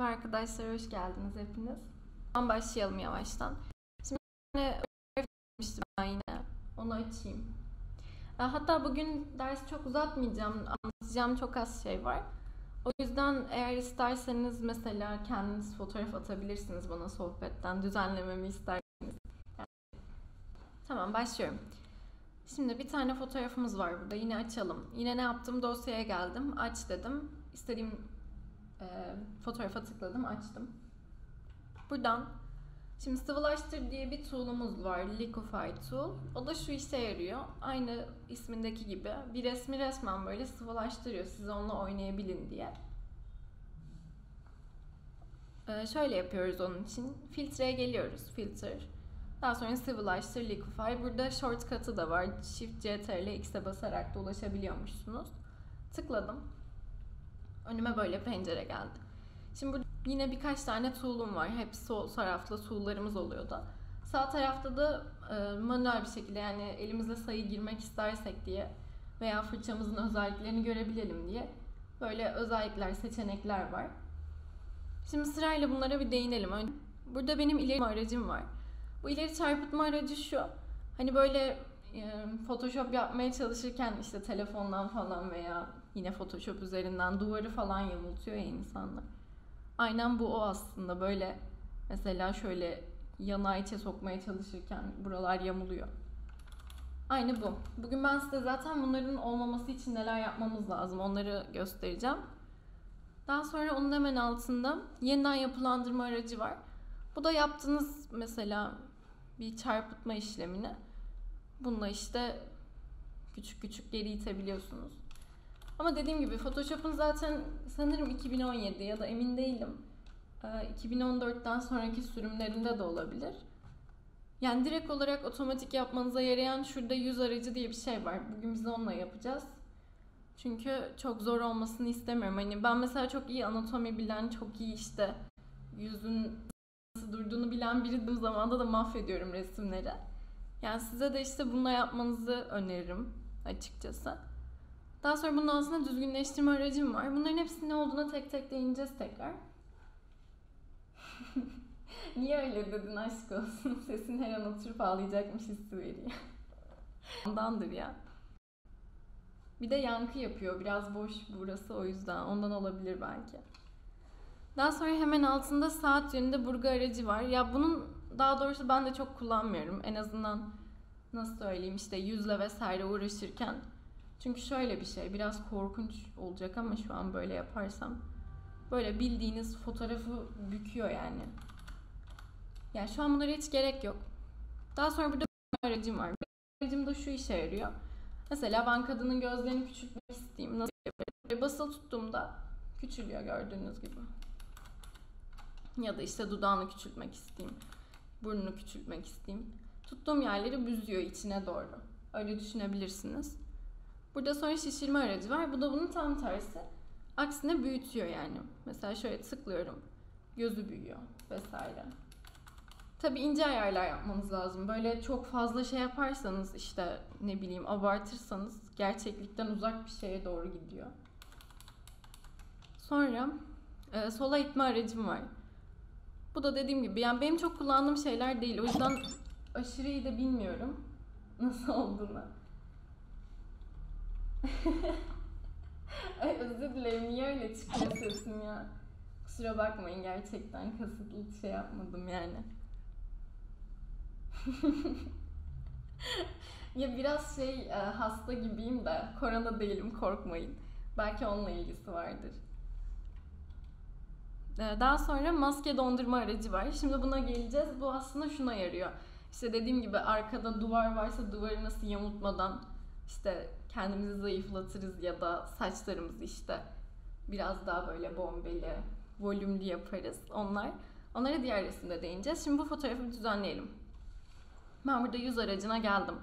Merhaba arkadaşlar, hoş geldiniz hepiniz. Tamam başlayalım yavaştan. Şimdi bir ben yine. Onu açayım. Hatta bugün dersi çok uzatmayacağım. Anlatacağım çok az şey var. O yüzden eğer isterseniz mesela kendiniz fotoğraf atabilirsiniz bana sohbetten. Düzenlememi isterseniz. Tamam başlıyorum. Şimdi bir tane fotoğrafımız var burada. Yine açalım. Yine ne yaptım? Dosyaya geldim. Aç dedim. İstediğim e, fotoğrafa tıkladım. Açtım. Buradan Şimdi sıvılaştır diye bir tool'umuz var. Liquify tool. O da şu işe yarıyor. Aynı ismindeki gibi. Bir resmi resmen böyle sıvılaştırıyor. Siz onunla oynayabilin diye. Ee, şöyle yapıyoruz onun için. Filtreye geliyoruz. Filter. Daha sonra sıvılaştır, liquify. Burada shortcut'ı da var. Shift CTRL X'e basarak da ulaşabiliyormuşsunuz. Tıkladım. Önüme böyle pencere geldi. Şimdi burada yine birkaç tane tool'um var. Hep sol tarafta tool'larımız oluyor da. Sağ tarafta da e, manuel bir şekilde yani elimizle sayı girmek istersek diye veya fırçamızın özelliklerini görebilelim diye böyle özellikler, seçenekler var. Şimdi sırayla bunlara bir değinelim. Burada benim ileri aracım var. Bu ileri çarpıtma aracı şu. Hani böyle e, Photoshop yapmaya çalışırken işte telefondan falan veya yine Photoshop üzerinden duvarı falan yamultuyor ya insanlar. Aynen bu o aslında böyle mesela şöyle yana içe sokmaya çalışırken buralar yamuluyor. Aynı bu. Bugün ben size zaten bunların olmaması için neler yapmamız lazım onları göstereceğim. Daha sonra onun hemen altında yeniden yapılandırma aracı var. Bu da yaptığınız mesela bir çarpıtma işlemini bununla işte küçük küçük geri itebiliyorsunuz. Ama dediğim gibi Photoshop'un zaten sanırım 2017 ya da emin değilim. 2014'ten ee, sonraki sürümlerinde de olabilir. Yani direkt olarak otomatik yapmanıza yarayan şurada yüz aracı diye bir şey var. Bugün biz onunla yapacağız. Çünkü çok zor olmasını istemiyorum. Hani ben mesela çok iyi anatomi bilen, çok iyi işte yüzün nasıl durduğunu bilen biriydim zamanda da mahvediyorum resimleri. Yani size de işte bununla yapmanızı öneririm açıkçası. Daha sonra bunun altında düzgünleştirme aracım var. Bunların hepsinin ne olduğuna tek tek değineceğiz tekrar. Niye öyle dedin aşk olsun? Sesin her an oturup ağlayacakmış hissi veriyor. Ondandır ya. Bir de yankı yapıyor. Biraz boş burası o yüzden. Ondan olabilir belki. Daha sonra hemen altında saat yönünde burgu aracı var. Ya bunun daha doğrusu ben de çok kullanmıyorum. En azından nasıl söyleyeyim işte yüzle vesaire uğraşırken. Çünkü şöyle bir şey biraz korkunç olacak ama şu an böyle yaparsam. Böyle bildiğiniz fotoğrafı büküyor yani. Yani şu an bunlara hiç gerek yok. Daha sonra burada bir aracım var. Bir aracım da şu işe yarıyor. Mesela ben kadının gözlerini küçültmek isteyeyim. Nasıl yaparım? Basılı tuttuğumda küçülüyor gördüğünüz gibi. Ya da işte dudağını küçültmek isteyeyim. Burnunu küçültmek isteyeyim. Tuttuğum yerleri büzüyor içine doğru. Öyle düşünebilirsiniz. Burada sonra şişirme aracı var. Bu da bunun tam tersi. Aksine büyütüyor yani. Mesela şöyle tıklıyorum. Gözü büyüyor vesaire. Tabi ince ayarlar yapmanız lazım. Böyle çok fazla şey yaparsanız işte ne bileyim abartırsanız gerçeklikten uzak bir şeye doğru gidiyor. Sonra e, sola itme aracım var. Bu da dediğim gibi yani benim çok kullandığım şeyler değil. O yüzden aşırı iyi de bilmiyorum nasıl olduğunu. Ay özür dilerim niye öyle çıkıyor sesim ya. Kusura bakmayın gerçekten kasıtlı şey yapmadım yani. ya biraz şey e, hasta gibiyim de korona değilim korkmayın. Belki onunla ilgisi vardır. E, daha sonra maske dondurma aracı var. Şimdi buna geleceğiz. Bu aslında şuna yarıyor. İşte dediğim gibi arkada duvar varsa duvarı nasıl yamultmadan işte kendimizi zayıflatırız ya da saçlarımızı işte biraz daha böyle bombeli, volümlü yaparız. Onlar. Onlara diğer resimde değineceğiz. Şimdi bu fotoğrafı düzenleyelim. Ben burada yüz aracına geldim.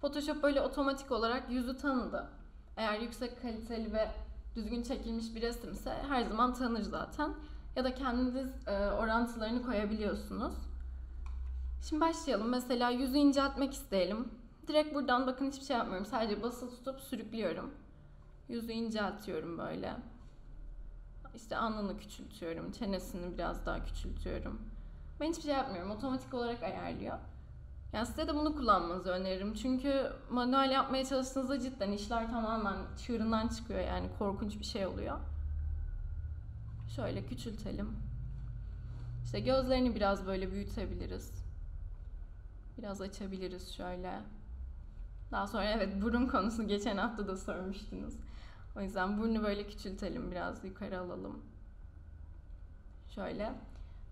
Photoshop böyle otomatik olarak yüzü tanıdı. Eğer yüksek kaliteli ve düzgün çekilmiş bir resimse her zaman tanır zaten. Ya da kendiniz e, orantılarını koyabiliyorsunuz. Şimdi başlayalım. Mesela yüzü inceltmek isteyelim. Direkt buradan bakın hiçbir şey yapmıyorum. Sadece basılı tutup sürüklüyorum. Yüzü inceltiyorum böyle. işte alnını küçültüyorum, çenesini biraz daha küçültüyorum. Ben hiçbir şey yapmıyorum. Otomatik olarak ayarlıyor. Yani size de bunu kullanmanızı öneririm. Çünkü manuel yapmaya çalıştığınızda cidden işler tamamen çığırından çıkıyor. Yani korkunç bir şey oluyor. Şöyle küçültelim. İşte gözlerini biraz böyle büyütebiliriz. Biraz açabiliriz şöyle. Daha sonra evet burun konusu geçen hafta da sormuştunuz. O yüzden burnu böyle küçültelim biraz yukarı alalım. Şöyle.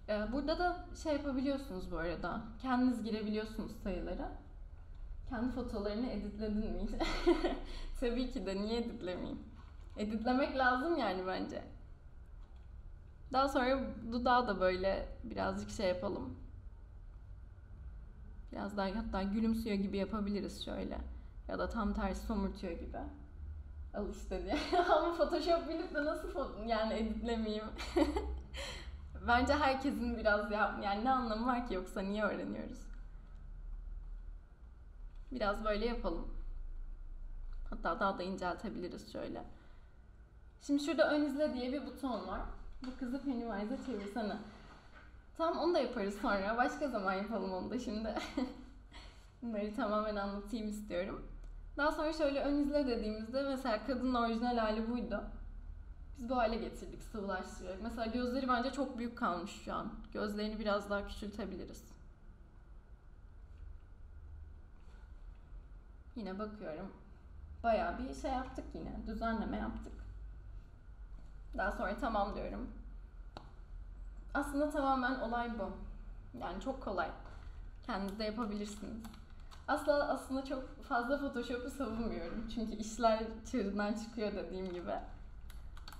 Ee, burada da şey yapabiliyorsunuz bu arada. Kendiniz girebiliyorsunuz sayıları. Kendi fotolarını editledin mi? Tabii ki de niye editlemeyeyim? Editlemek lazım yani bence. Daha sonra dudağı da böyle birazcık şey yapalım. Biraz daha hatta gülümsüyor gibi yapabiliriz şöyle. Ya da tam tersi somurtuyor gibi. Al işte diye. Ama Photoshop bilip de nasıl yani editlemeyeyim? Bence herkesin biraz yap yani ne anlamı var ki yoksa niye öğreniyoruz? Biraz böyle yapalım. Hatta daha da inceltebiliriz şöyle. Şimdi şurada ön izle diye bir buton var. Bu kızı Pennywise'a çevirsene. Tamam onu da yaparız sonra. Başka zaman yapalım onu da şimdi. Bunları tamamen anlatayım istiyorum. Daha sonra şöyle ön izle dediğimizde mesela kadının orijinal hali buydu. Biz bu hale getirdik sıvılaştırarak. Mesela gözleri bence çok büyük kalmış şu an. Gözlerini biraz daha küçültebiliriz. Yine bakıyorum. Bayağı bir şey yaptık yine. Düzenleme yaptık. Daha sonra tamam diyorum. Aslında tamamen olay bu. Yani çok kolay. Kendiniz de yapabilirsiniz. Asla aslında çok fazla Photoshop'u savunmuyorum. Çünkü işler çığırından çıkıyor dediğim gibi.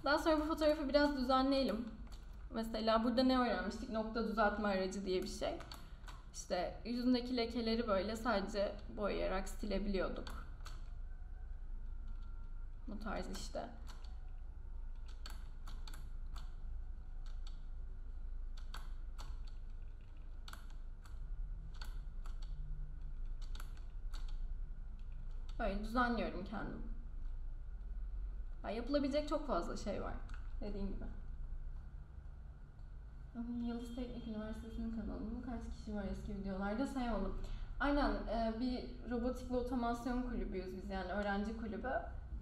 Daha sonra bu fotoğrafı biraz düzenleyelim. Mesela burada ne öğrenmiştik? Nokta düzeltme aracı diye bir şey. İşte yüzündeki lekeleri böyle sadece boyayarak silebiliyorduk. Bu tarz işte. Böyle düzenliyorum kendim. Ya yapılabilecek çok fazla şey var. Dediğim gibi. Yıldız Teknik Üniversitesi'nin kanalında kaç kişi var eski videolarda sayalım. Aynen e, bir robotik ve otomasyon kulübüyüz biz yani öğrenci kulübü.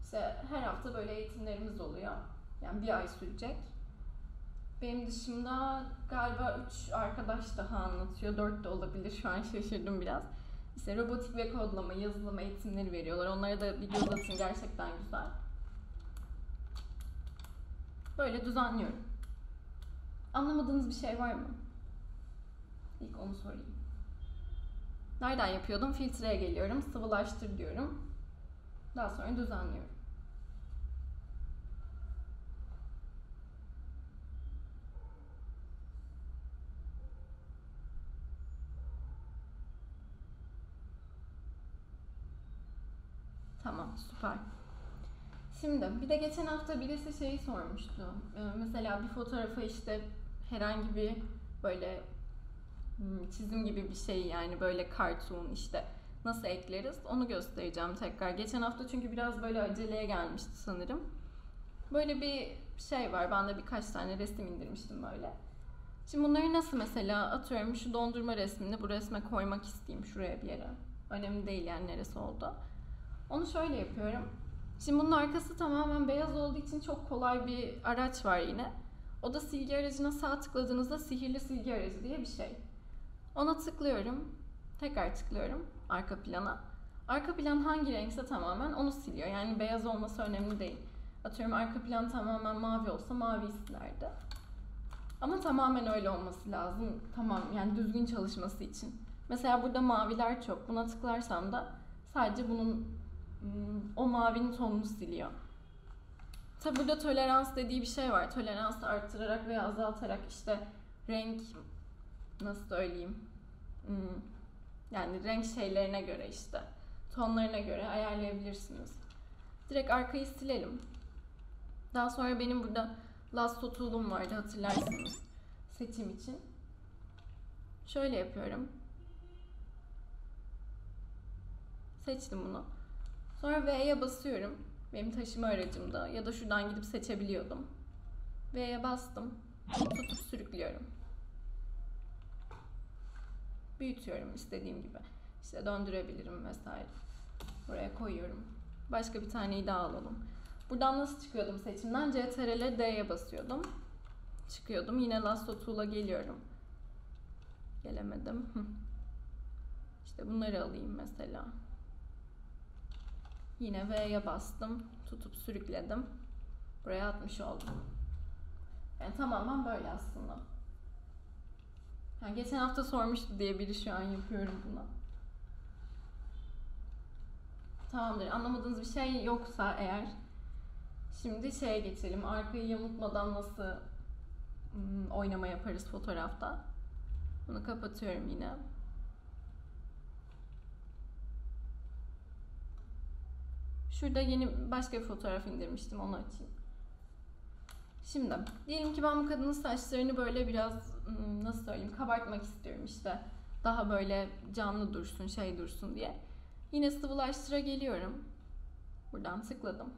İşte her hafta böyle eğitimlerimiz oluyor. Yani bir ay sürecek. Benim dışımda galiba 3 arkadaş daha anlatıyor. 4 de olabilir. Şu an şaşırdım biraz. İşte robotik ve kodlama, yazılım eğitimleri veriyorlar. Onlara da bir göz atın gerçekten güzel. Böyle düzenliyorum. Anlamadığınız bir şey var mı? İlk onu sorayım. Nereden yapıyordum? Filtreye geliyorum, sıvılaştır diyorum. Daha sonra düzenliyorum. Tamam, süper. Şimdi bir de geçen hafta birisi şeyi sormuştu. Ee, mesela bir fotoğrafa işte herhangi bir böyle hmm, çizim gibi bir şey yani böyle cartoon işte nasıl ekleriz onu göstereceğim tekrar. Geçen hafta çünkü biraz böyle aceleye gelmişti sanırım. Böyle bir şey var. Ben de birkaç tane resim indirmiştim böyle. Şimdi bunları nasıl mesela atıyorum şu dondurma resmini bu resme koymak isteyeyim şuraya bir yere. Önemli değil yani neresi oldu. Onu şöyle yapıyorum. Şimdi bunun arkası tamamen beyaz olduğu için çok kolay bir araç var yine. O da silgi aracına sağ tıkladığınızda sihirli silgi aracı diye bir şey. Ona tıklıyorum. Tekrar tıklıyorum arka plana. Arka plan hangi renkse tamamen onu siliyor. Yani beyaz olması önemli değil. Atıyorum arka plan tamamen mavi olsa mavi silerdi. Ama tamamen öyle olması lazım. Tamam yani düzgün çalışması için. Mesela burada maviler çok. Buna tıklarsam da sadece bunun o mavinin tonunu siliyor. Tabi burada tolerans dediği bir şey var. Toleransı arttırarak veya azaltarak işte renk nasıl söyleyeyim yani renk şeylerine göre işte tonlarına göre ayarlayabilirsiniz. Direkt arkayı silelim. Daha sonra benim burada lasso tool'um vardı hatırlarsınız seçim için. Şöyle yapıyorum. Seçtim bunu. Sonra V'ye basıyorum. Benim taşıma aracımda ya da şuradan gidip seçebiliyordum. V'ye bastım. Tutup sürüklüyorum. Büyütüyorum istediğim gibi. İşte döndürebilirim vesaire. Buraya koyuyorum. Başka bir taneyi daha alalım. Buradan nasıl çıkıyordum seçimden? CTRL D'ye basıyordum. Çıkıyordum. Yine Lasso Tool'a geliyorum. Gelemedim. İşte bunları alayım mesela. Yine V'ye bastım. Tutup sürükledim. Buraya atmış oldum. Yani tamamen böyle aslında. Yani geçen hafta sormuştu diye biri şu an yapıyorum bunu. Tamamdır. Anlamadığınız bir şey yoksa eğer şimdi şeye geçelim. Arkayı yamultmadan nasıl hmm, oynama yaparız fotoğrafta. Bunu kapatıyorum yine. Şurada yeni başka bir fotoğraf indirmiştim. Onu açayım. Şimdi diyelim ki ben bu kadının saçlarını böyle biraz hmm, nasıl söyleyeyim kabartmak istiyorum işte. Daha böyle canlı dursun, şey dursun diye. Yine sıvılaştıra geliyorum. Buradan tıkladım.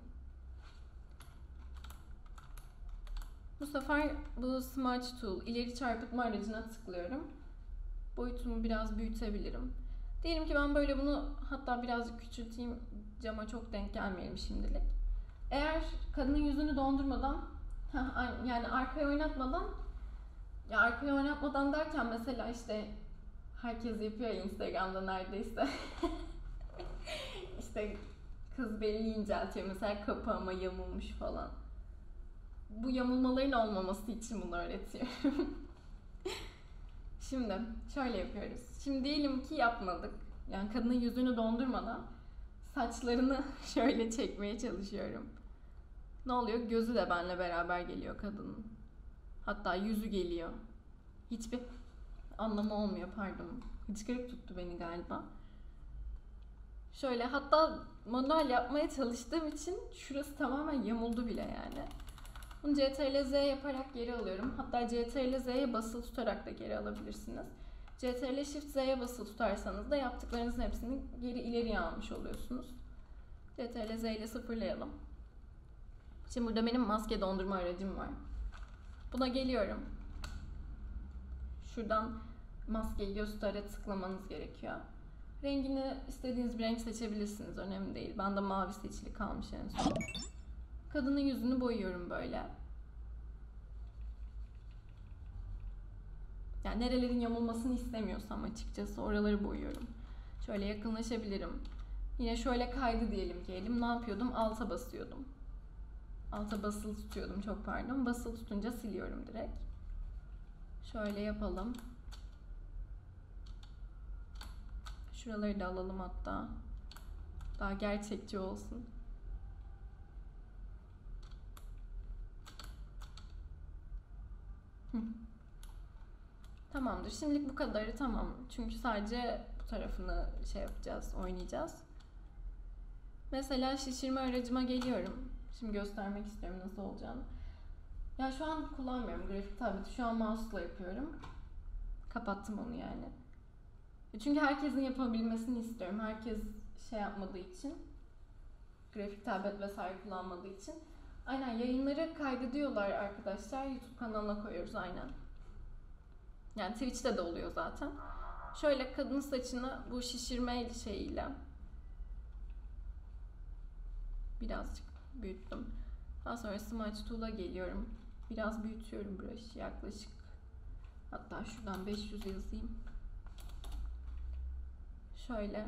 Bu sefer bu Smudge Tool ileri çarpıtma aracına tıklıyorum. Boyutumu biraz büyütebilirim. Diyelim ki ben böyle bunu hatta birazcık küçülteyim. Cama çok denk gelmeyelim şimdilik. Eğer kadının yüzünü dondurmadan yani arkaya oynatmadan ya arkaya oynatmadan derken mesela işte herkes yapıyor ya Instagram'da neredeyse. işte kız belli inceltiyor mesela kapağıma yamulmuş falan. Bu yamulmaların olmaması için bunu öğretiyorum. Şimdi şöyle yapıyoruz. Şimdi diyelim ki yapmadık. Yani kadının yüzünü dondurmadan saçlarını şöyle çekmeye çalışıyorum. Ne oluyor? Gözü de benle beraber geliyor kadının. Hatta yüzü geliyor. Hiçbir anlamı olmuyor pardon. Hıçkırık tuttu beni galiba. Şöyle hatta manuel yapmaya çalıştığım için şurası tamamen yamuldu bile yani. Bunu CTRL Z yaparak geri alıyorum. Hatta CTRL Z'ye basılı tutarak da geri alabilirsiniz. CTRL Shift Z'ye basılı tutarsanız da yaptıklarınızın hepsini geri ileriye almış oluyorsunuz. CTRL Z ile sıfırlayalım. Şimdi burada benim maske dondurma aracım var. Buna geliyorum. Şuradan maskeyi tutara tıklamanız gerekiyor. Rengini istediğiniz bir renk seçebilirsiniz. Önemli değil. Bende mavi seçili kalmış en son. Kadının yüzünü boyuyorum böyle. Yani nerelerin yamulmasını istemiyorsam açıkçası oraları boyuyorum. Şöyle yakınlaşabilirim. Yine şöyle kaydı diyelim ki elim. Ne yapıyordum? Alta basıyordum. Alta basılı tutuyordum çok pardon. Basılı tutunca siliyorum direkt. Şöyle yapalım. Şuraları da alalım hatta. Daha gerçekçi olsun. Tamamdır. Şimdilik bu kadarı tamam. Çünkü sadece bu tarafını şey yapacağız, oynayacağız. Mesela şişirme aracıma geliyorum. Şimdi göstermek istiyorum nasıl olacağını. Ya şu an kullanmıyorum grafik tableti. Şu an mouse'la yapıyorum. Kapattım onu yani. E çünkü herkesin yapabilmesini istiyorum. Herkes şey yapmadığı için. Grafik tablet vesaire kullanmadığı için. Aynen yayınları kaydediyorlar arkadaşlar. YouTube kanalına koyuyoruz aynen. Yani Twitch'te de oluyor zaten. Şöyle kadın saçını bu şişirme şeyiyle birazcık büyüttüm. Daha sonra Smudge Tool'a geliyorum. Biraz büyütüyorum brush yaklaşık. Hatta şuradan 500 yazayım. Şöyle.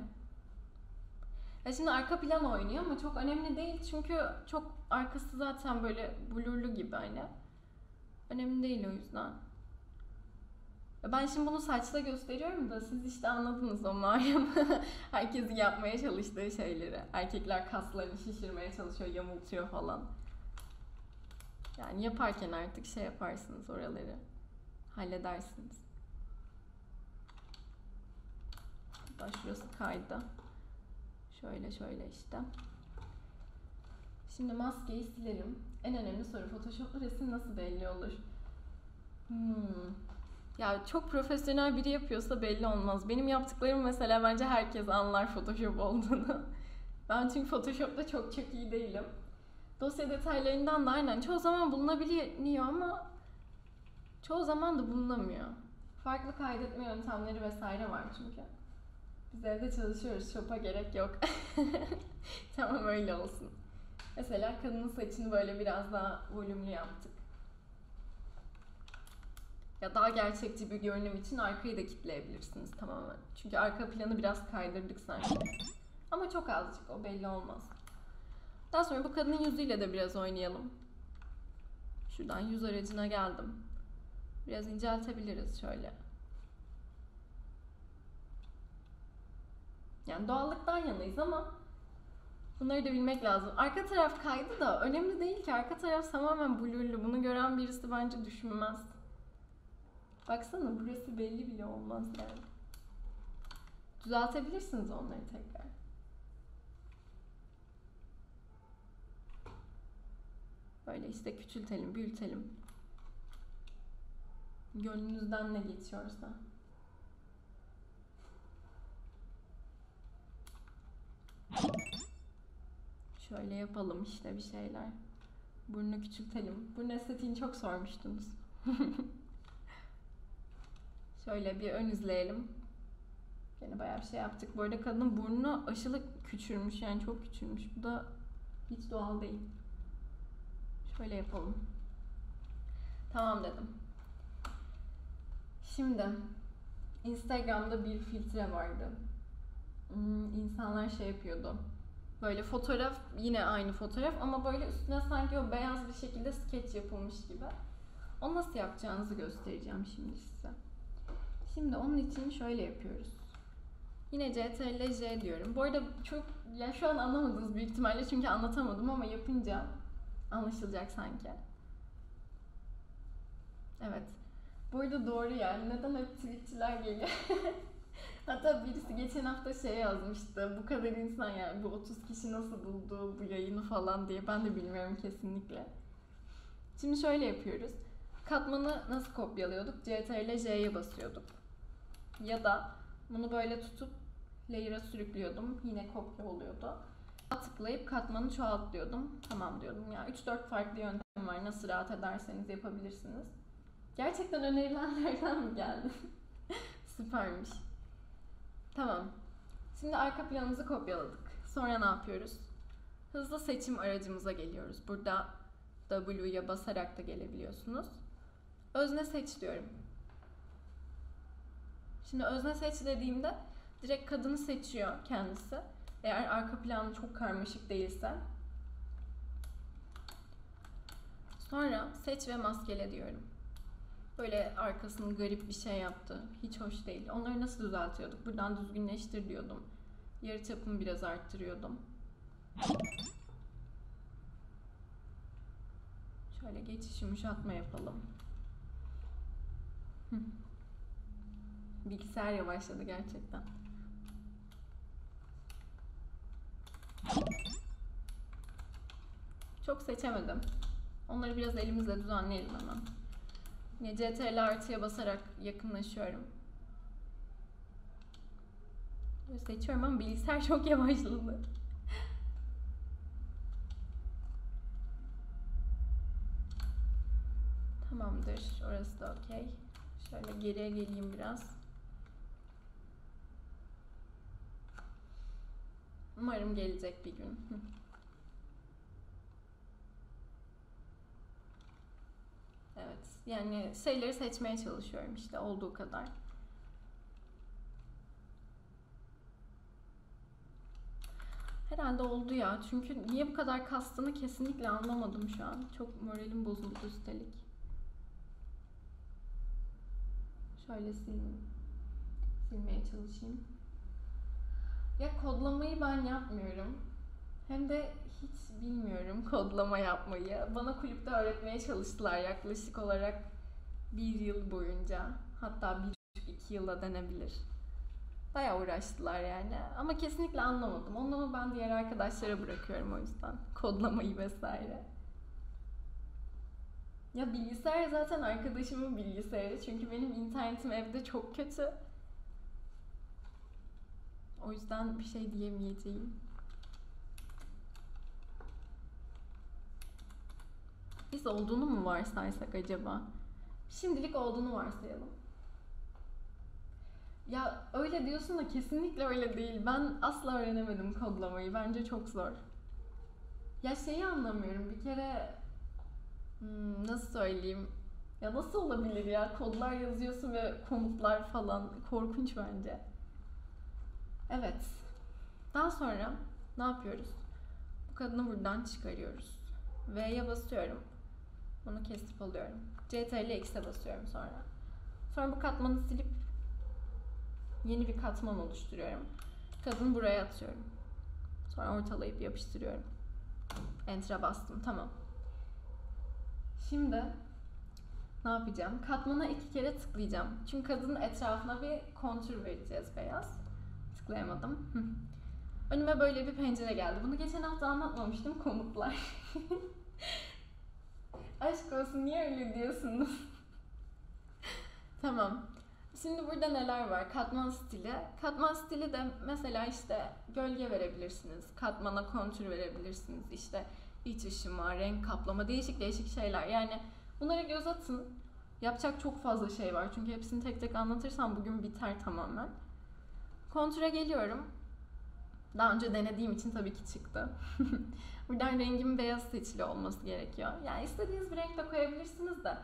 Ya şimdi arka plan oynuyor ama çok önemli değil çünkü çok arkası zaten böyle blurlu gibi hani. Önemli değil o yüzden. Ben şimdi bunu saçla gösteriyorum da siz işte anladınız o malum herkesin yapmaya çalıştığı şeyleri. Erkekler kaslarını şişirmeye çalışıyor, yamultuyor falan. Yani yaparken artık şey yaparsınız oraları. Halledersiniz. Hatta şurası kaydı. Şöyle şöyle işte. Şimdi maskeyi silerim. En önemli soru Photoshop'ta resim nasıl belli olur? Hmm. Ya çok profesyonel biri yapıyorsa belli olmaz. Benim yaptıklarım mesela bence herkes anlar Photoshop olduğunu. ben çünkü Photoshop'ta çok çok iyi değilim. dosya detaylarından da aynen çoğu zaman bulunabiliyor ama çoğu zaman da bulunamıyor. Farklı kaydetme yöntemleri vesaire var çünkü. Biz evde çalışıyoruz. Shop'a gerek yok. tamam öyle olsun. Mesela kadının saçını böyle biraz daha volümlü yaptık. Ya daha gerçekçi bir görünüm için arkayı da kitleyebilirsiniz tamamen. Çünkü arka planı biraz kaydırdık sanki. Ama çok azıcık o belli olmaz. Daha sonra bu kadının yüzüyle de biraz oynayalım. Şuradan yüz aracına geldim. Biraz inceltebiliriz şöyle. Yani doğallıktan yanayız ama bunları da bilmek lazım. Arka taraf kaydı da önemli değil ki. Arka taraf tamamen blurlu. Bunu gören birisi bence düşünmez. Baksana burası belli bile olmaz yani. Düzeltebilirsiniz onları tekrar. Böyle işte küçültelim, büyütelim. Gönlünüzden ne geçiyorsa. Şöyle yapalım işte bir şeyler. Burnu küçültelim. Burun estetiğini çok sormuştunuz. Şöyle bir ön izleyelim. Yine bayağı bir şey yaptık. Bu arada kadının burnu aşırı küçülmüş yani çok küçülmüş. Bu da hiç doğal değil. Şöyle yapalım. Tamam dedim. Şimdi Instagram'da bir filtre vardı. Hmm, insanlar şey yapıyordu. Böyle fotoğraf yine aynı fotoğraf ama böyle üstüne sanki o beyaz bir şekilde skeç yapılmış gibi. O nasıl yapacağınızı göstereceğim şimdi size. Şimdi onun için şöyle yapıyoruz. Yine CTRL J diyorum. Bu arada çok ya şu an anlamadınız büyük ihtimalle çünkü anlatamadım ama yapınca anlaşılacak sanki. Evet. Bu arada doğru yani. Neden hep tweetçiler geliyor? Hatta birisi geçen hafta şey yazmıştı. Bu kadar insan yani bu 30 kişi nasıl buldu bu yayını falan diye. Ben de bilmiyorum kesinlikle. Şimdi şöyle yapıyoruz. Katmanı nasıl kopyalıyorduk? CTRL J'ye basıyorduk. Ya da bunu böyle tutup layer'a sürüklüyordum. Yine kopya oluyordu. Tıklayıp katmanı çoğaltıyordum. Tamam diyordum. Ya 3-4 farklı yöntem var. Nasıl rahat ederseniz yapabilirsiniz. Gerçekten önerilenlerden mi geldi? Süpermiş. Tamam. Şimdi arka planımızı kopyaladık. Sonra ne yapıyoruz? Hızlı seçim aracımıza geliyoruz. Burada W'ya basarak da gelebiliyorsunuz. Özne seç diyorum. Şimdi özne seç dediğimde direkt kadını seçiyor kendisi. Eğer arka planı çok karmaşık değilse. Sonra seç ve maskele diyorum. Böyle arkasını garip bir şey yaptı. Hiç hoş değil. Onları nasıl düzeltiyorduk? Buradan düzgünleştir diyordum. Yarı çapımı biraz arttırıyordum. Şöyle geçiş yumuşatma yapalım. Bilgisayar yavaşladı gerçekten. Çok seçemedim. Onları biraz elimizle düzenleyelim hemen. Yine CTRL artıya basarak yakınlaşıyorum. Böyle seçiyorum ama bilgisayar çok yavaşladı. Tamamdır. Orası da okey. Şöyle geriye geleyim biraz. Umarım gelecek bir gün. Evet. Yani şeyleri seçmeye çalışıyorum işte olduğu kadar. Herhalde oldu ya. Çünkü niye bu kadar kastığını kesinlikle anlamadım şu an. Çok moralim bozuldu üstelik. Şöyle sileyim. Silmeye çalışayım. Ya kodlamayı ben yapmıyorum. Hem de hiç bilmiyorum kodlama yapmayı. Bana kulüpte öğretmeye çalıştılar yaklaşık olarak bir yıl boyunca. Hatta bir iki yılda denebilir. Bayağı uğraştılar yani. Ama kesinlikle anlamadım. Onu ben diğer arkadaşlara bırakıyorum o yüzden. Kodlamayı vesaire. Ya bilgisayar zaten arkadaşımın bilgisayarı. Çünkü benim internetim evde çok kötü. O yüzden bir şey diyemeyeceğim. fix olduğunu mu varsaysak acaba? Şimdilik olduğunu varsayalım. Ya öyle diyorsun da kesinlikle öyle değil. Ben asla öğrenemedim kodlamayı. Bence çok zor. Ya şeyi anlamıyorum. Bir kere hmm, nasıl söyleyeyim? Ya nasıl olabilir ya? Kodlar yazıyorsun ve komutlar falan korkunç bence. Evet. Daha sonra ne yapıyoruz? Bu kadını buradan çıkarıyoruz. V'ye basıyorum. Bunu kesip alıyorum. CTRL X'e basıyorum sonra. Sonra bu katmanı silip yeni bir katman oluşturuyorum. Kadını buraya atıyorum. Sonra ortalayıp yapıştırıyorum. Enter'a bastım. Tamam. Şimdi ne yapacağım? Katmana iki kere tıklayacağım. Çünkü kadının etrafına bir kontür vereceğiz beyaz. Tıklayamadım. Önüme böyle bir pencere geldi. Bunu geçen hafta anlatmamıştım komutlar. Aşk olsun niye öyle diyorsunuz? tamam. Şimdi burada neler var? Katman stili. Katman stili de mesela işte gölge verebilirsiniz. Katmana kontür verebilirsiniz. İşte iç ışıma, renk kaplama, değişik değişik şeyler. Yani bunlara göz atın. Yapacak çok fazla şey var. Çünkü hepsini tek tek anlatırsam bugün biter tamamen. Kontüre geliyorum. Daha önce denediğim için tabii ki çıktı. Buradan rengim beyaz seçili olması gerekiyor. Yani istediğiniz bir renk de koyabilirsiniz de.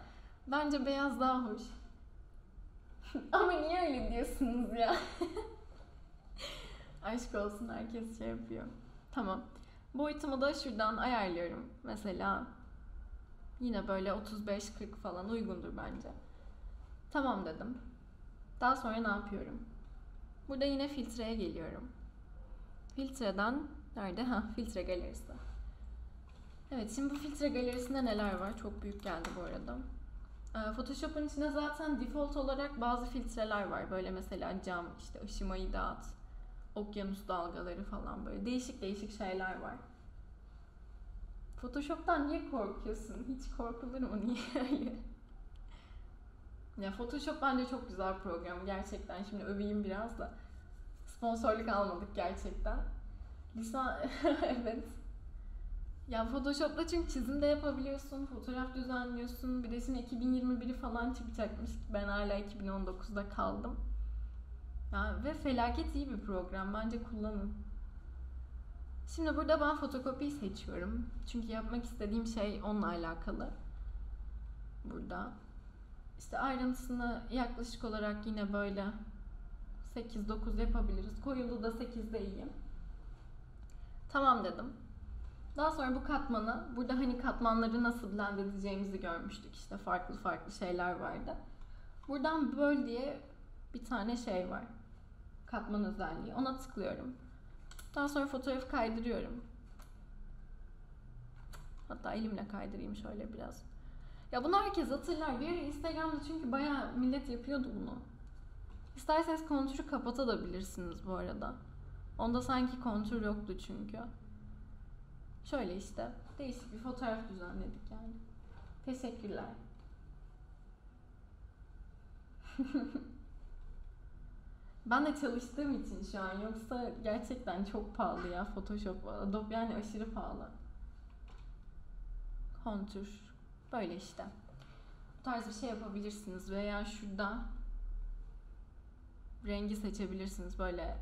Bence beyaz daha hoş. Ama niye öyle diyorsunuz ya? Aşk olsun herkes şey yapıyor. Tamam. Boyutumu da şuradan ayarlıyorum. Mesela yine böyle 35-40 falan uygundur bence. Tamam dedim. Daha sonra ne yapıyorum? Burada yine filtreye geliyorum. Filtreden nerede? Ha, filtre galerisi. Evet, şimdi bu filtre galerisinde neler var? Çok büyük geldi bu arada. Ee, Photoshop'un içinde zaten default olarak bazı filtreler var. Böyle mesela cam, işte ışımayı dağıt, okyanus dalgaları falan böyle değişik değişik şeyler var. Photoshop'tan niye korkuyorsun? Hiç korkulur mu? Niye? Ya Photoshop bence çok güzel program gerçekten. Şimdi öveyim biraz da. Sponsorluk almadık gerçekten. Lisan evet. Ya Photoshop'ta çünkü çizim de yapabiliyorsun, fotoğraf düzenliyorsun. Bir de şimdi 2021'i falan çıkacakmış. Ben hala 2019'da kaldım. Ya ve felaket iyi bir program. Bence kullanın. Şimdi burada ben fotokopiyi seçiyorum. Çünkü yapmak istediğim şey onunla alakalı. Burada. İşte ayrıntısını yaklaşık olarak yine böyle 8-9 yapabiliriz. Koyulu da 8'de iyiyim. Tamam dedim. Daha sonra bu katmanı, burada hani katmanları nasıl blend edeceğimizi görmüştük. İşte farklı farklı şeyler vardı. Buradan böl diye bir tane şey var. Katman özelliği. Ona tıklıyorum. Daha sonra fotoğrafı kaydırıyorum. Hatta elimle kaydırayım şöyle biraz. Ya bunu herkes hatırlar. Bir Instagram'da çünkü bayağı millet yapıyordu bunu. İsterseniz kontürü kapatabilirsiniz bu arada. Onda sanki kontür yoktu çünkü. Şöyle işte değişik bir fotoğraf düzenledik yani. Teşekkürler. ben de çalıştığım için şu an yoksa gerçekten çok pahalı ya Photoshop. Adobe yani aşırı pahalı. Kontür. Böyle işte. Bu tarz bir şey yapabilirsiniz veya şurada rengi seçebilirsiniz böyle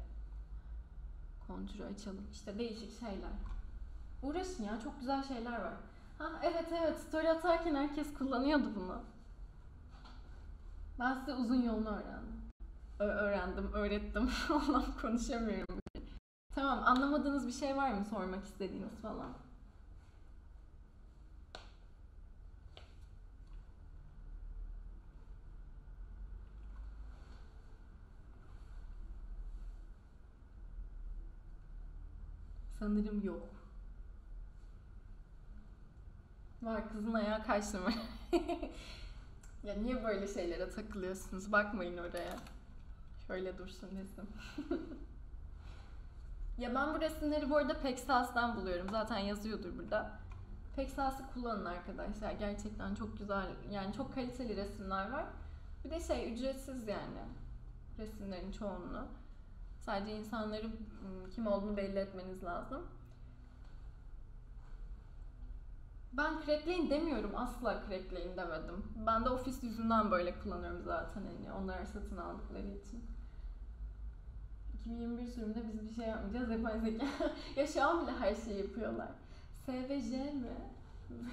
kontürü açalım. İşte değişik şeyler. Uğraşın ya çok güzel şeyler var. Ha evet evet story atarken herkes kullanıyordu bunu. Ben size uzun yolunu öğrendim. Ö- öğrendim, öğrettim. Allah'ım konuşamıyorum. Tamam anlamadığınız bir şey var mı sormak istediğiniz falan? Sanırım yok. Var kızın ayağı mı? ya niye böyle şeylere takılıyorsunuz? Bakmayın oraya. Şöyle dursun resim. ya ben bu resimleri bu arada Pexas'tan buluyorum. Zaten yazıyordur burada. Pexas'ı kullanın arkadaşlar. Gerçekten çok güzel, yani çok kaliteli resimler var. Bir de şey ücretsiz yani resimlerin çoğunluğu. Sadece insanların kim olduğunu belli etmeniz lazım. Ben crackleyin demiyorum. Asla crackleyin demedim. Ben de ofis yüzünden böyle kullanıyorum zaten. Hani onlar satın aldıkları için. 2021 sürümünde biz bir şey yapmayacağız. Yapay zeka. ya şu an bile her şeyi yapıyorlar. S ve J mi?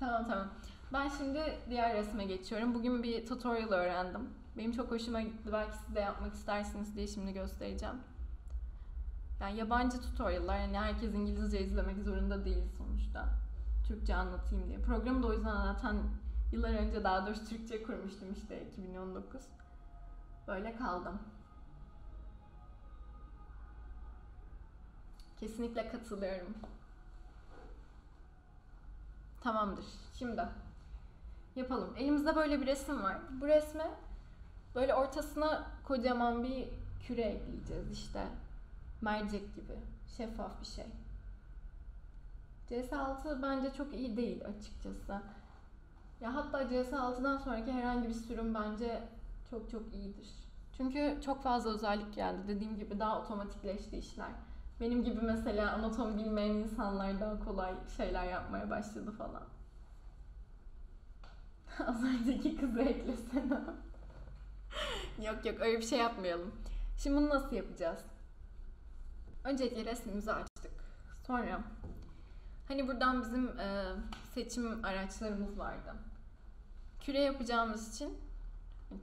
tamam tamam. Ben şimdi diğer resme geçiyorum. Bugün bir tutorial öğrendim. Benim çok hoşuma gitti. Belki siz de yapmak istersiniz diye şimdi göstereceğim. Yani yabancı tutorial'lar yani herkes İngilizce izlemek zorunda değil sonuçta. Türkçe anlatayım diye. Programı da o yüzden zaten yıllar önce daha doğrusu Türkçe kurmuştum işte 2019. Böyle kaldım. Kesinlikle katılıyorum. Tamamdır. Şimdi yapalım. Elimizde böyle bir resim var. Bu resme böyle ortasına kocaman bir küre ekleyeceğiz işte. Mercek gibi. Şeffaf bir şey. CS6 bence çok iyi değil açıkçası. Ya hatta CS6'dan sonraki herhangi bir sürüm bence çok çok iyidir. Çünkü çok fazla özellik geldi. Dediğim gibi daha otomatikleşti işler. Benim gibi mesela anatomi bilmeyen insanlar daha kolay şeyler yapmaya başladı falan. Az önceki kızı eklesene. yok yok öyle bir şey yapmayalım. Şimdi bunu nasıl yapacağız? Öncelikle resmimizi açtık. Sonra hani buradan bizim e, seçim araçlarımız vardı. Küre yapacağımız için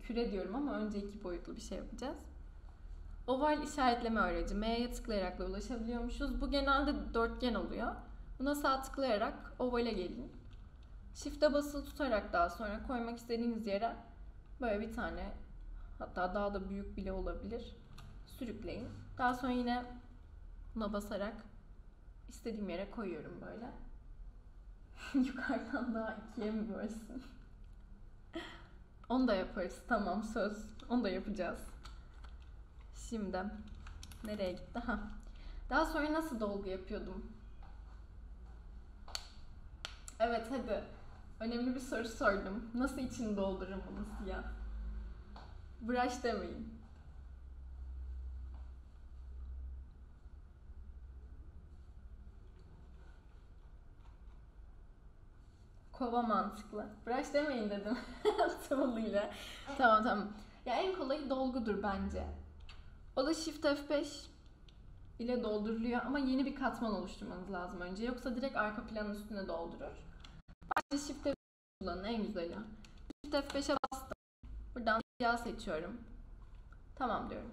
küre diyorum ama önce iki boyutlu bir şey yapacağız. Oval işaretleme aracı. M'ye tıklayarak da ulaşabiliyormuşuz. Bu genelde dörtgen oluyor. Buna sağ tıklayarak ovale gelin. Shift'e basılı tutarak daha sonra koymak istediğiniz yere böyle bir tane hatta daha da büyük bile olabilir. Sürükleyin. Daha sonra yine buna basarak istediğim yere koyuyorum böyle. Yukarıdan daha ikiye mi bölsün? Onu da yaparız. Tamam söz. Onu da yapacağız. Şimdi nereye gitti? Ha. Daha sonra nasıl dolgu yapıyordum? Evet hadi. Önemli bir soru sordum. Nasıl içini doldururum bunu siyah? Brush demeyin. Kova mantıklı. Brush demeyin dedim. Tuğluyla. tamam tamam. Ya en kolayı dolgudur bence. O da Shift F5 ile dolduruluyor ama yeni bir katman oluşturmanız lazım önce. Yoksa direkt arka planın üstüne doldurur. Bence Shift F5 kullanın en güzeli. Shift F5'e bastım. Buradan siyah seçiyorum. Tamam diyorum.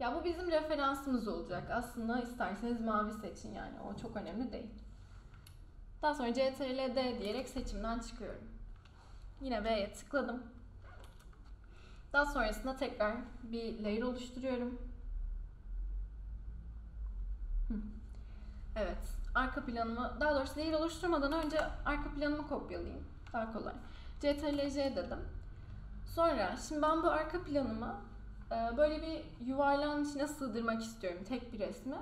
Ya bu bizim referansımız olacak. Aslında isterseniz mavi seçin yani. O çok önemli değil. Daha sonra CTRL D diyerek seçimden çıkıyorum. Yine V'ye tıkladım. Daha sonrasında tekrar bir layer oluşturuyorum. Evet. Arka planımı, daha doğrusu layer oluşturmadan önce arka planımı kopyalayayım. Daha kolay. CTRL J dedim. Sonra şimdi ben bu arka planımı böyle bir yuvarlağın içine sığdırmak istiyorum. Tek bir resmi.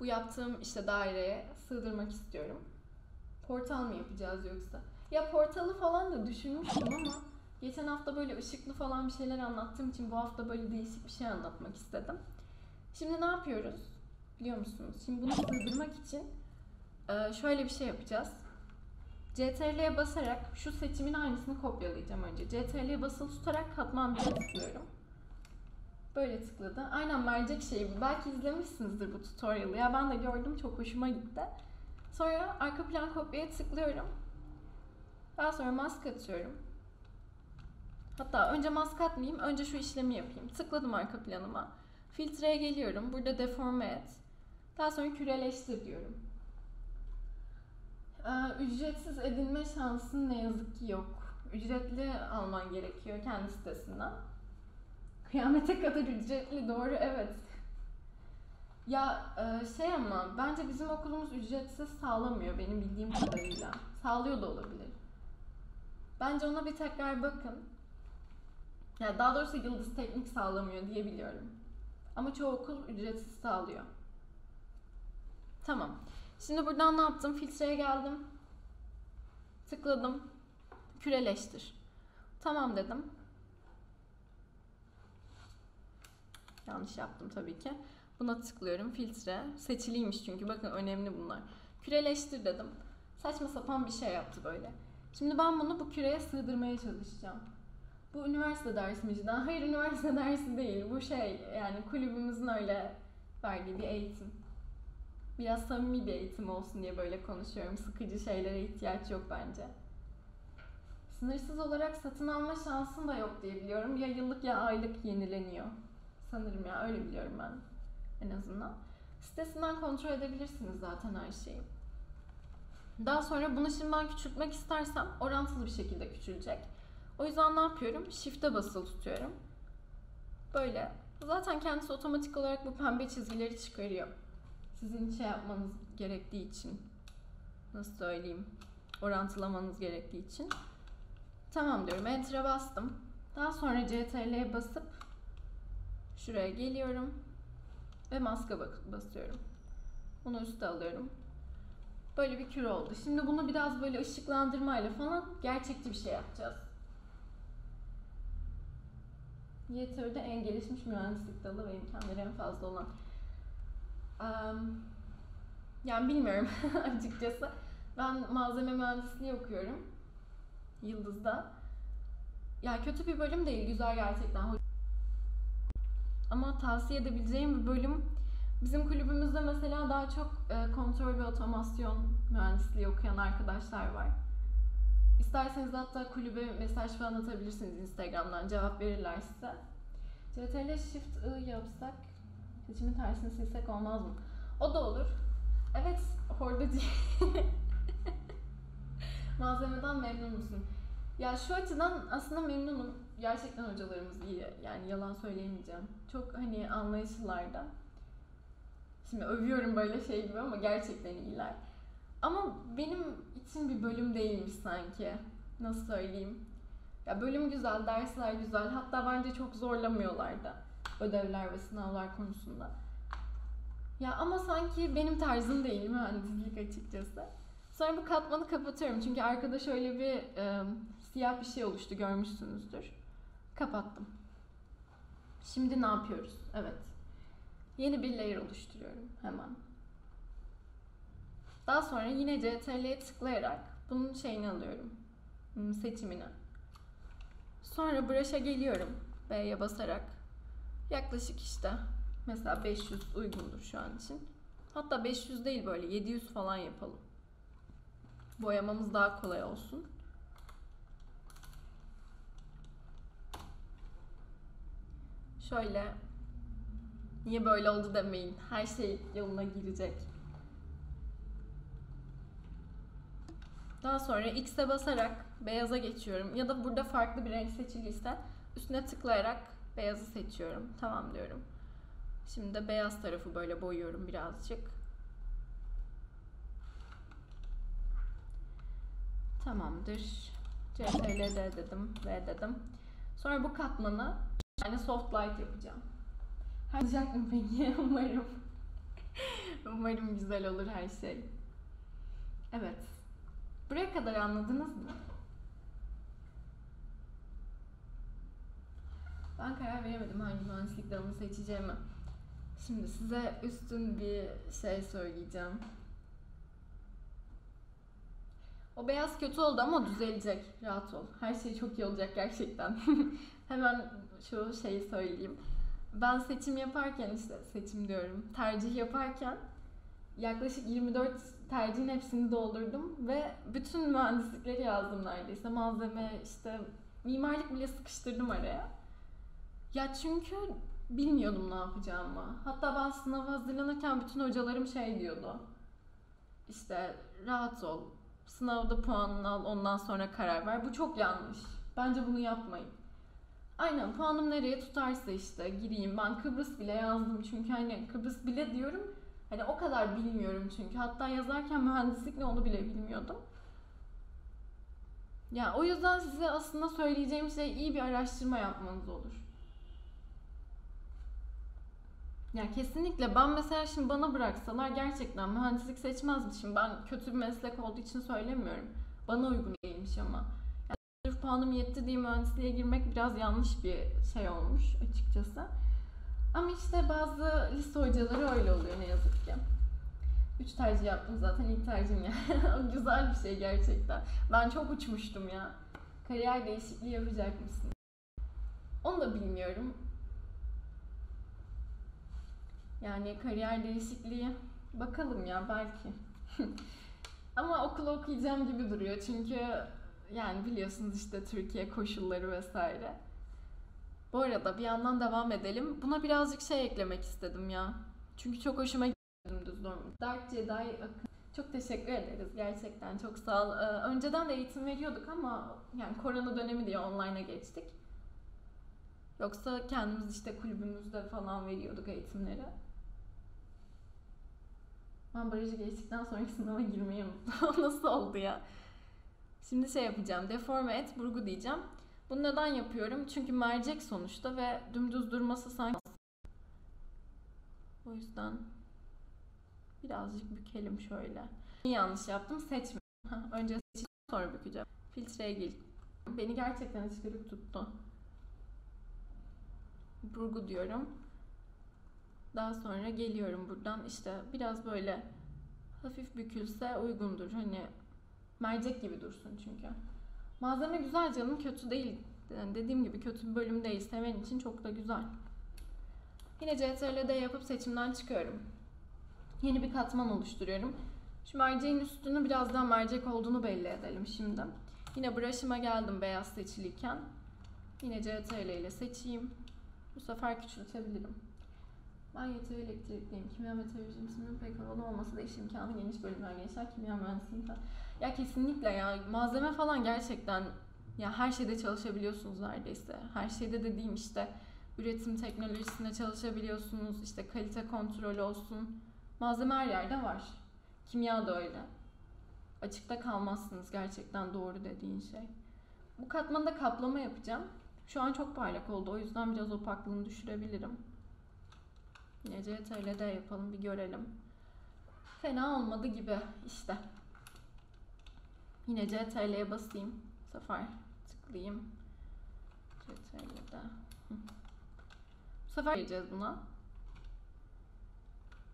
Bu yaptığım işte daireye sığdırmak istiyorum. Portal mı yapacağız yoksa? Ya portalı falan da düşünmüştüm ama geçen hafta böyle ışıklı falan bir şeyler anlattığım için bu hafta böyle değişik bir şey anlatmak istedim. Şimdi ne yapıyoruz? Biliyor musunuz? Şimdi bunu sığdırmak için şöyle bir şey yapacağız. CTRL'ye basarak şu seçimin aynısını kopyalayacağım önce. CTRL'ye basılı tutarak katman 1'e tıklıyorum. Böyle tıkladı. Aynen mercek şeyi bu. Belki izlemişsinizdir bu tutorial'ı. Ya ben de gördüm çok hoşuma gitti. Sonra arka plan kopyaya tıklıyorum. Daha sonra mask atıyorum. Hatta önce mask atmayayım, önce şu işlemi yapayım. Tıkladım arka planıma. Filtreye geliyorum. Burada deforme et. Daha sonra küreleştir diyorum. Ee, ücretsiz edinme şansın ne yazık ki yok. Ücretli alman gerekiyor kendi sitesinden. Kıyamete kadar ücretli doğru evet. Ya şey ama bence bizim okulumuz ücretsiz sağlamıyor benim bildiğim kadarıyla. Sağlıyor da olabilir. Bence ona bir tekrar bakın. Ya daha doğrusu Yıldız Teknik sağlamıyor diye biliyorum. Ama çoğu okul ücretsiz sağlıyor. Tamam. Şimdi buradan ne yaptım? Filtreye geldim. Tıkladım. Küreleştir. Tamam dedim. Yanlış yaptım tabii ki. Buna tıklıyorum. Filtre. Seçiliymiş çünkü. Bakın önemli bunlar. Küreleştir dedim. Saçma sapan bir şey yaptı böyle. Şimdi ben bunu bu küreye sığdırmaya çalışacağım. Bu üniversite dersi mi cidden? Hayır üniversite dersi değil. Bu şey yani kulübümüzün öyle verdiği bir eğitim. Biraz samimi bir eğitim olsun diye böyle konuşuyorum. Sıkıcı şeylere ihtiyaç yok bence. Sınırsız olarak satın alma şansın da yok diye biliyorum. Ya yıllık ya aylık yenileniyor. Sanırım ya öyle biliyorum ben en azından. Sitesinden kontrol edebilirsiniz zaten her şeyi. Daha sonra bunu şimdi ben küçültmek istersem orantılı bir şekilde küçülecek. O yüzden ne yapıyorum? Shift'e basılı tutuyorum. Böyle. Zaten kendisi otomatik olarak bu pembe çizgileri çıkarıyor. Sizin şey yapmanız gerektiği için. Nasıl söyleyeyim? Orantılamanız gerektiği için. Tamam diyorum. Enter'a bastım. Daha sonra CTRL'ye basıp şuraya geliyorum ve maska basıyorum. Bunu üste alıyorum. Böyle bir kür oldu. Şimdi bunu biraz böyle ışıklandırmayla falan gerçekçi bir şey yapacağız. YTÖ'de en gelişmiş mühendislik dalı ve imkanları en fazla olan. Yani bilmiyorum açıkçası. Ben malzeme mühendisliği okuyorum. Yıldız'da. Ya kötü bir bölüm değil, güzel gerçekten. Ama tavsiye edebileceğim bir bölüm bizim kulübümüzde mesela daha çok e, kontrol ve otomasyon mühendisliği okuyan arkadaşlar var. İsterseniz hatta kulübe mesaj falan atabilirsiniz Instagram'dan cevap verirler size. CTRL Shift I yapsak seçimin tersini silsek olmaz mı? O da olur. Evet, hordacı. Malzemeden memnun musun? Ya şu açıdan aslında memnunum. Gerçekten hocalarımız iyi. Yani yalan söyleyemeyeceğim. Çok hani anlayışlılar da. Şimdi övüyorum böyle şey gibi ama gerçekten iyiler. Ama benim için bir bölüm değilmiş sanki. Nasıl söyleyeyim? Ya bölüm güzel, dersler güzel. Hatta bence çok zorlamıyorlar da ödevler ve sınavlar konusunda. Ya ama sanki benim tarzım değil mühendislik açıkçası. Sonra bu katmanı kapatıyorum çünkü arkada şöyle bir e, siyah bir şey oluştu görmüşsünüzdür. Kapattım. Şimdi ne yapıyoruz? Evet. Yeni bir layer oluşturuyorum hemen. Daha sonra yine CTRL'ye tıklayarak bunun şeyini alıyorum. Hmm, seçimini. Sonra brush'a geliyorum. B'ye basarak. Yaklaşık işte mesela 500 uygundur şu an için. Hatta 500 değil böyle 700 falan yapalım. Boyamamız daha kolay olsun. Şöyle niye böyle oldu demeyin. Her şey yoluna girecek. Daha sonra X'e basarak beyaza geçiyorum. Ya da burada farklı bir renk seçiliyse üstüne tıklayarak beyazı seçiyorum. Tamam diyorum. Şimdi de beyaz tarafı böyle boyuyorum birazcık. Tamamdır. CTRL dedim, V dedim. Sonra bu katmanı yani soft light yapacağım. Olacak mı peki? Umarım. Umarım güzel olur her şey. Evet. Buraya kadar anladınız mı? Ben karar veremedim hangi mühendislik dalını seçeceğimi. Şimdi size üstün bir şey söyleyeceğim. O beyaz kötü oldu ama düzelecek. Rahat ol. Her şey çok iyi olacak gerçekten. Hemen şu şeyi söyleyeyim. Ben seçim yaparken işte seçim diyorum. Tercih yaparken yaklaşık 24 tercihin hepsini doldurdum ve bütün mühendislikleri yazdım neredeyse. Malzeme işte mimarlık bile sıkıştırdım araya. Ya çünkü bilmiyordum ne yapacağımı. Hatta ben sınava hazırlanırken bütün hocalarım şey diyordu. İşte rahat ol. Sınavda puanını al ondan sonra karar ver. Bu çok yanlış. Bence bunu yapmayın. Aynen puanım nereye tutarsa işte gireyim. Ben Kıbrıs bile yazdım çünkü hani Kıbrıs bile diyorum. Hani o kadar bilmiyorum çünkü. Hatta yazarken mühendislik ne onu bile bilmiyordum. Ya o yüzden size aslında söyleyeceğim şey iyi bir araştırma yapmanız olur. Ya kesinlikle ben mesela şimdi bana bıraksalar gerçekten mühendislik seçmezmişim. Ben kötü bir meslek olduğu için söylemiyorum. Bana uygun değilmiş ama. Yani puanım yetti diye mühendisliğe girmek biraz yanlış bir şey olmuş açıkçası. Ama işte bazı lise hocaları öyle oluyor ne yazık ki. Üç tercih yaptım zaten ilk tercihim ya. o güzel bir şey gerçekten. Ben çok uçmuştum ya. Kariyer değişikliği yapacak mısın? Onu da bilmiyorum. Yani kariyer değişikliği bakalım ya belki. Ama okul okuyacağım gibi duruyor çünkü yani biliyorsunuz işte Türkiye koşulları vesaire. Bu arada bir yandan devam edelim. Buna birazcık şey eklemek istedim ya. Çünkü çok hoşuma gitti dümdüz normal. Dark Jedi Akın. Çok teşekkür ederiz gerçekten çok sağ ol. Ee, önceden de eğitim veriyorduk ama yani korona dönemi diye online'a geçtik. Yoksa kendimiz işte kulübümüzde falan veriyorduk eğitimleri. Ben barajı geçtikten sonraki sınava girmeyi unuttum. Nasıl oldu ya? Şimdi şey yapacağım. Deforme et burgu diyeceğim. Bunu neden yapıyorum? Çünkü mercek sonuçta ve dümdüz durması sanki o yüzden birazcık bükelim şöyle. Yanlış yaptım. Seçme. Önce seçeceğim sonra bükeceğim. Filtreye gel. Beni gerçekten ışkırık tuttu. Burgu diyorum. Daha sonra geliyorum buradan işte biraz böyle hafif bükülse uygundur. Hani mercek gibi dursun çünkü. Malzeme güzel canım kötü değil. Yani dediğim gibi kötü bir bölüm değil. Seven için çok da güzel. Yine CTRL'de yapıp seçimden çıkıyorum. Yeni bir katman oluşturuyorum. Şu merceğin üstünü biraz daha mercek olduğunu belli edelim şimdi. Yine brush'ıma geldim beyaz seçiliyken. Yine CTRL ile seçeyim. Bu sefer küçültebilirim. Ben YTV elektrikliyim. Kimya meteoroloji isminin pek havalı olması da iş imkanı geniş bölümler gençler. Kimya mühendisliğim falan. Ya kesinlikle ya malzeme falan gerçekten ya her şeyde çalışabiliyorsunuz neredeyse. Her şeyde dediğim işte üretim teknolojisinde çalışabiliyorsunuz. İşte kalite kontrolü olsun. Malzeme her yerde var. Kimya da öyle. Açıkta kalmazsınız gerçekten doğru dediğin şey. Bu katmanda kaplama yapacağım. Şu an çok parlak oldu. O yüzden biraz opaklığını düşürebilirim. Yine CTRL'de yapalım bir görelim. Fena olmadı gibi işte. Yine CTRL'ye basayım. Bu sefer tıklayayım. CTRL'de. Bu sefer gireceğiz buna.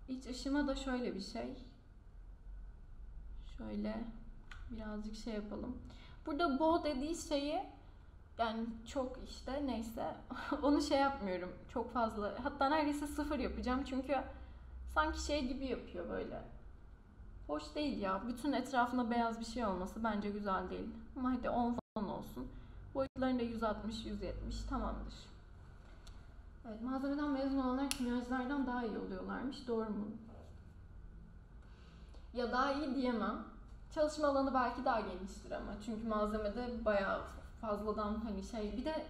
İç ışıma da şöyle bir şey. Şöyle birazcık şey yapalım. Burada bo dediği şeyi yani çok işte neyse. Onu şey yapmıyorum çok fazla. Hatta neredeyse sıfır yapacağım çünkü sanki şey gibi yapıyor böyle. Hoş değil ya. Bütün etrafında beyaz bir şey olması bence güzel değil. Ama hadi 10 falan olsun. Boyutlarında 160 170 tamamdır. Evet malzemeden mezun olanlar kimyacılardan daha iyi oluyorlarmış. Doğru mu? Ya daha iyi diyemem. Çalışma alanı belki daha geniştir ama. Çünkü malzemede bayağı fazladan hani şey bir de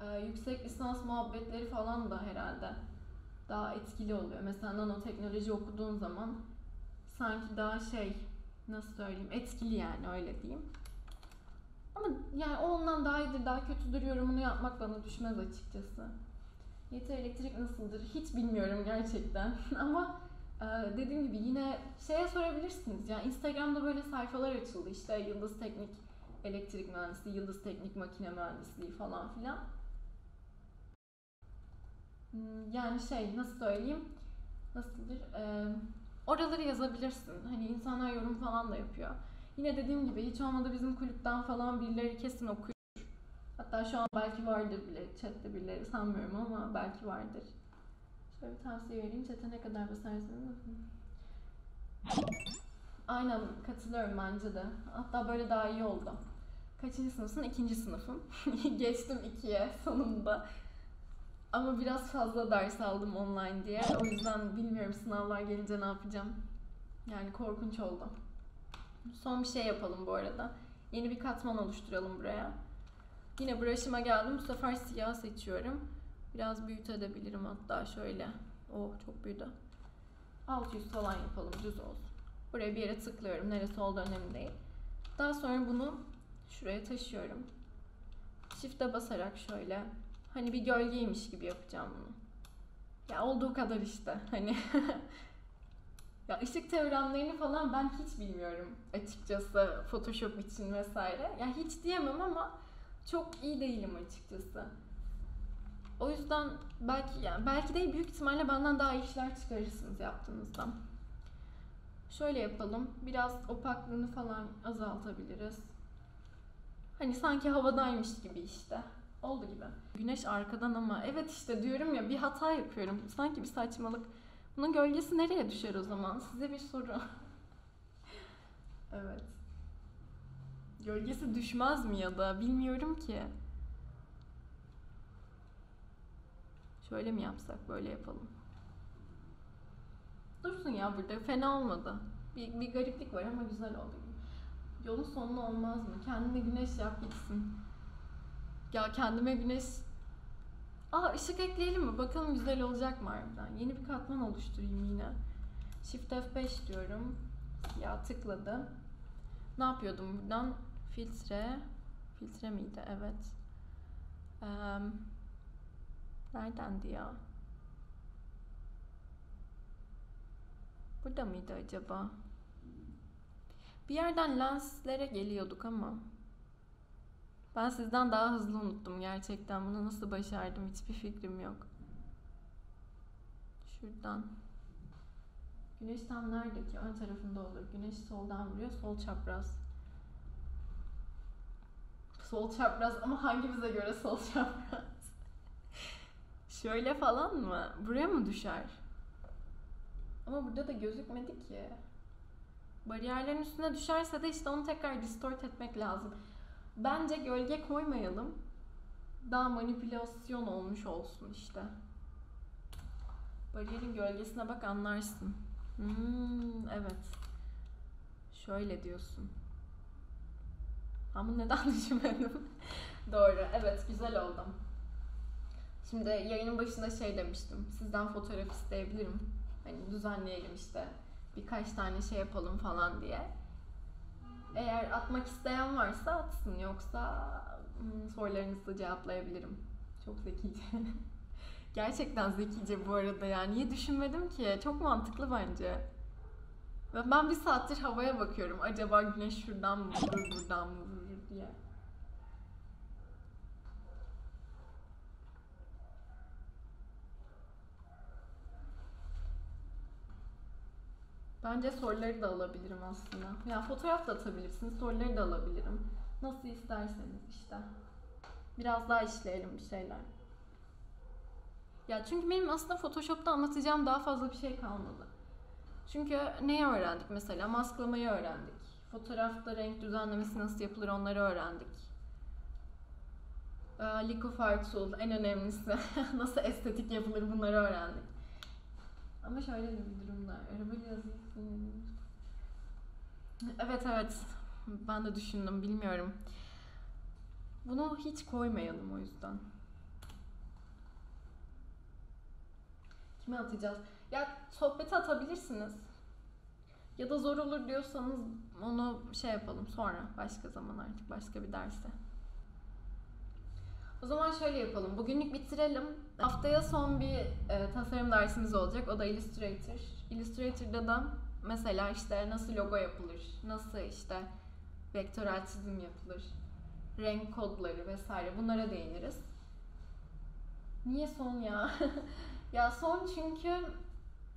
e, yüksek lisans muhabbetleri falan da herhalde daha etkili oluyor. Mesela nanoteknoloji okuduğun zaman sanki daha şey nasıl söyleyeyim etkili yani öyle diyeyim. Ama yani ondan daha iyidir, daha kötüdür yorumunu yapmak bana düşmez açıkçası. Yeter elektrik nasıldır hiç bilmiyorum gerçekten. Ama e, dediğim gibi yine şeye sorabilirsiniz. Yani Instagram'da böyle sayfalar açıldı işte Yıldız Teknik elektrik mühendisliği, yıldız teknik makine mühendisliği falan filan. Hmm, yani şey nasıl söyleyeyim? Nasıldır? Ee, oraları yazabilirsin. Hani insanlar yorum falan da yapıyor. Yine dediğim gibi hiç olmadı bizim kulüpten falan birileri kesin okuyor. Hatta şu an belki vardır bile chatte birileri sanmıyorum ama belki vardır. Şöyle bir tavsiye vereyim. Chat'e ne kadar basarsanız Aynen katılıyorum bence de. Hatta böyle daha iyi oldu. Kaçıncı sınıfsın? İkinci sınıfım. Geçtim ikiye sonunda. Ama biraz fazla ders aldım online diye. O yüzden bilmiyorum sınavlar gelince ne yapacağım. Yani korkunç oldu. Son bir şey yapalım bu arada. Yeni bir katman oluşturalım buraya. Yine brush'ıma geldim. Bu sefer siyah seçiyorum. Biraz büyütebilirim hatta şöyle. Oh çok büyüdü. 600 falan yapalım düz olsun. Buraya bir yere tıklıyorum. Neresi olduğu önemli değil. Daha sonra bunu şuraya taşıyorum. Shift'e basarak şöyle hani bir gölgeymiş gibi yapacağım bunu. Ya olduğu kadar işte hani ya ışık teoremlerini falan ben hiç bilmiyorum açıkçası Photoshop için vesaire. Ya hiç diyemem ama çok iyi değilim açıkçası. O yüzden belki yani belki de büyük ihtimalle benden daha iyi işler çıkarırsınız yaptığınızda. Şöyle yapalım. Biraz opaklığını falan azaltabiliriz. Hani sanki havadaymış gibi işte. Oldu gibi. Güneş arkadan ama evet işte diyorum ya bir hata yapıyorum. Sanki bir saçmalık. Bunun gölgesi nereye düşer o zaman? Size bir soru. evet. Gölgesi düşmez mi ya da bilmiyorum ki. Şöyle mi yapsak? Böyle yapalım. Dursun ya burada. Fena olmadı. Bir, bir gariplik var ama güzel oldu. Yolun sonu olmaz mı? Kendine güneş yap gitsin. Ya kendime güneş... Aa ışık ekleyelim mi? Bakalım güzel olacak mı harbiden? Yeni bir katman oluşturayım yine. Shift F5 diyorum. Ya tıkladı. Ne yapıyordum buradan? Filtre. Filtre miydi? Evet. Ee, neredendi ya? Burada mıydı acaba? Bir yerden lenslere geliyorduk ama ben sizden daha hızlı unuttum gerçekten. Bunu nasıl başardım hiçbir fikrim yok. Şuradan. Güneş tam nerede ki? Ön tarafında olur. Güneş soldan vuruyor. Sol çapraz. Sol çapraz ama hangimize göre sol çapraz? Şöyle falan mı? Buraya mı düşer? Ama burada da gözükmedi ki. Bariyerlerin üstüne düşerse de işte onu tekrar distort etmek lazım. Bence gölge koymayalım. Daha manipülasyon olmuş olsun işte. Bariyerin gölgesine bak anlarsın. Hmm, evet. Şöyle diyorsun. Ama neden düşünmedim? Doğru. Evet güzel oldum. Şimdi yayının başında şey demiştim. Sizden fotoğraf isteyebilirim. Hani düzenleyelim işte. Birkaç tane şey yapalım falan diye. Eğer atmak isteyen varsa atsın. Yoksa hmm, sorularınızı cevaplayabilirim. Çok zekice. Gerçekten zekice bu arada yani. Niye düşünmedim ki? Çok mantıklı bence. Ve ben bir saattir havaya bakıyorum. Acaba güneş şuradan mı vurur, buradan mı vurur diye. Bence soruları da alabilirim aslında. Ya fotoğraf da atabilirsiniz, soruları da alabilirim. Nasıl isterseniz işte. Biraz daha işleyelim bir şeyler. Ya çünkü benim aslında Photoshop'ta anlatacağım daha fazla bir şey kalmadı. Çünkü neyi öğrendik mesela? Masklamayı öğrendik. Fotoğrafta renk düzenlemesi nasıl yapılır onları öğrendik. Ee, Liquify Tool en önemlisi. nasıl estetik yapılır bunları öğrendik. Ama şöyle de bir durum var. Araba yazıyorsun. Evet evet. Ben de düşündüm. Bilmiyorum. Bunu hiç koymayalım o yüzden. Kime atacağız? Ya sohbete atabilirsiniz. Ya da zor olur diyorsanız onu şey yapalım sonra. Başka zaman artık. Başka bir derste. O zaman şöyle yapalım. Bugünlük bitirelim. Haftaya son bir e, tasarım dersimiz olacak. O da Illustrator. Illustrator'da da mesela işte nasıl logo yapılır, nasıl işte vektörel çizim yapılır, renk kodları vesaire bunlara değiniriz. Niye son ya? ya son çünkü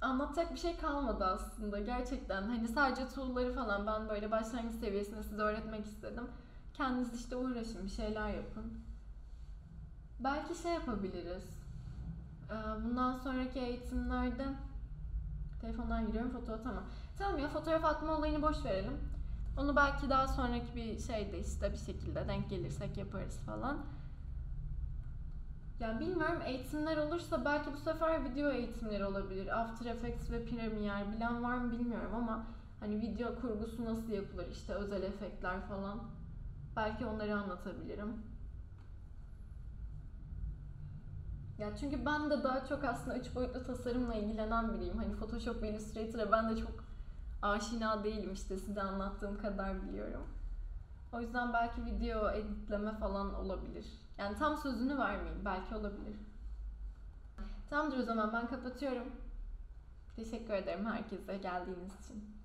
anlatacak bir şey kalmadı aslında gerçekten. Hani sadece tool'ları falan ben böyle başlangıç seviyesinde size öğretmek istedim. Kendiniz işte uğraşın, bir şeyler yapın. Belki şey yapabiliriz. Ee, bundan sonraki eğitimlerde telefondan giriyorum fotoğraf tamam. Tamam ya fotoğraf atma olayını boş verelim. Onu belki daha sonraki bir şeyde işte bir şekilde denk gelirsek yaparız falan. Yani bilmiyorum eğitimler olursa belki bu sefer video eğitimleri olabilir. After Effects ve Premiere bilen var mı bilmiyorum ama hani video kurgusu nasıl yapılır işte özel efektler falan. Belki onları anlatabilirim. Ya çünkü ben de daha çok aslında üç boyutlu tasarımla ilgilenen biriyim. Hani Photoshop ve Illustrator'a ben de çok aşina değilim işte size anlattığım kadar biliyorum. O yüzden belki video editleme falan olabilir. Yani tam sözünü vermeyeyim. Belki olabilir. Tamamdır o zaman ben kapatıyorum. Teşekkür ederim herkese geldiğiniz için.